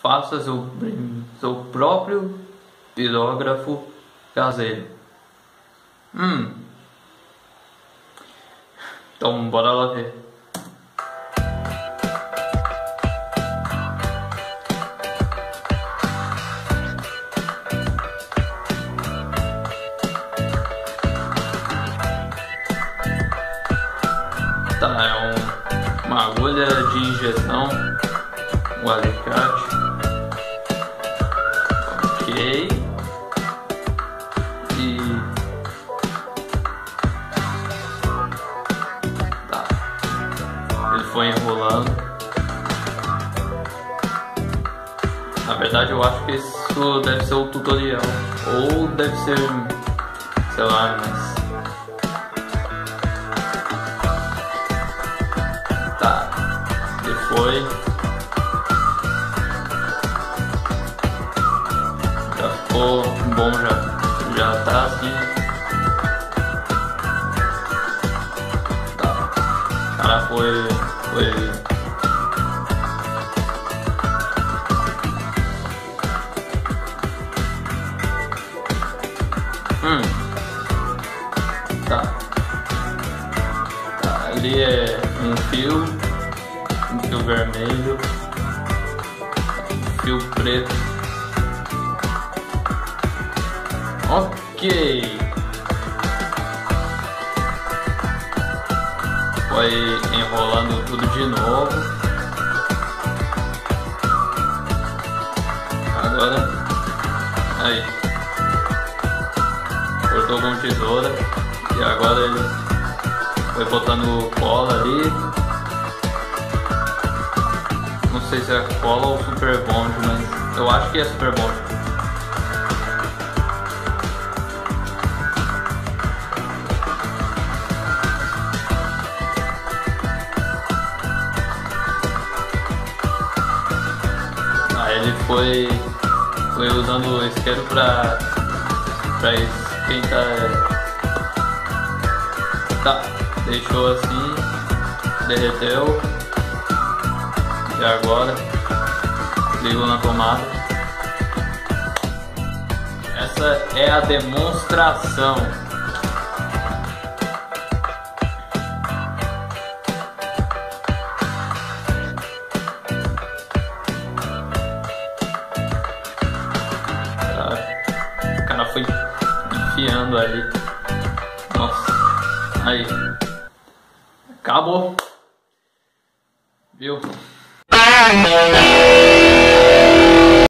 faça seu, seu próprio pirógrafo caseiro. Hum. Então bora lá ver. Tá, é um, uma agulha de injeção, um alicate. E. Tá. Ele foi enrolando. Na verdade, eu acho que isso deve ser o tutorial. Ou deve ser. sei lá, mas. foi. Ficou bom, já, já tá assim. Tá. Cara foi. foi Hum. Tá. Tá. Ali é um fio fio vermelho, fio preto. Ok. Vai enrolando tudo de novo. Agora, aí, cortou com tesoura e agora ele foi botando cola ali sei se é cola ou super bond, mas eu acho que é super bond. Aí ele foi, foi usando o isqueiro pra, pra esquentar. Tá, deixou assim, derreteu. E agora, ligo na tomada. Essa é a demonstração. Enfiando ali. Nossa. Aí. Acabou. Viu?